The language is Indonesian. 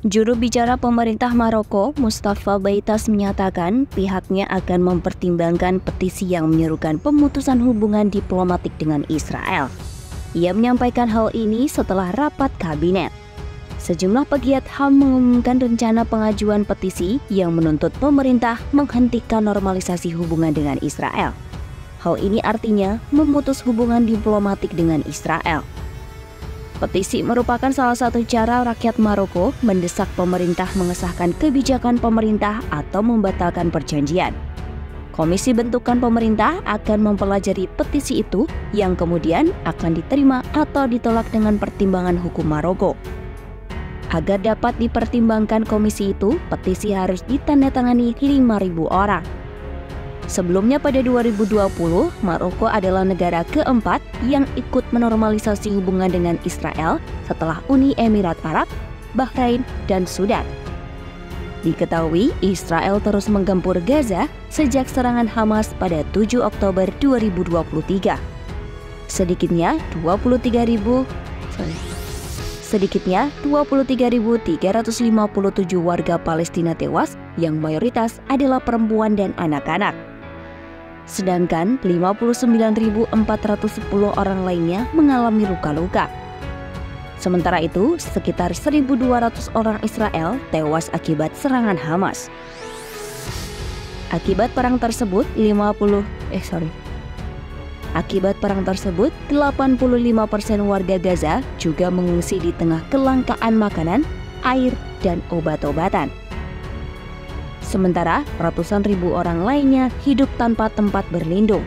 Juru bicara pemerintah Maroko, Mustafa Baitas menyatakan pihaknya akan mempertimbangkan petisi yang menyerukan pemutusan hubungan diplomatik dengan Israel. Ia menyampaikan hal ini setelah rapat kabinet. Sejumlah pegiat HAM mengumumkan rencana pengajuan petisi yang menuntut pemerintah menghentikan normalisasi hubungan dengan Israel. Hal ini artinya memutus hubungan diplomatik dengan Israel. Petisi merupakan salah satu cara rakyat Maroko mendesak pemerintah mengesahkan kebijakan pemerintah atau membatalkan perjanjian. Komisi bentukan pemerintah akan mempelajari petisi itu yang kemudian akan diterima atau ditolak dengan pertimbangan hukum Maroko. Agar dapat dipertimbangkan komisi itu, petisi harus ditandatangani 5.000 orang. Sebelumnya pada 2020, Maroko adalah negara keempat yang ikut menormalisasi hubungan dengan Israel setelah Uni Emirat Arab, Bahrain, dan Sudan. Diketahui, Israel terus menggempur Gaza sejak serangan Hamas pada 7 Oktober 2023. Sedikitnya 23.000 sorry, sedikitnya 23.357 warga Palestina tewas yang mayoritas adalah perempuan dan anak-anak sedangkan 59.410 orang lainnya mengalami luka-luka. Sementara itu, sekitar 1.200 orang Israel tewas akibat serangan Hamas. Akibat perang tersebut, 50 eh sorry. Akibat perang tersebut, 85% warga Gaza juga mengungsi di tengah kelangkaan makanan, air, dan obat-obatan. Sementara ratusan ribu orang lainnya hidup tanpa tempat berlindung.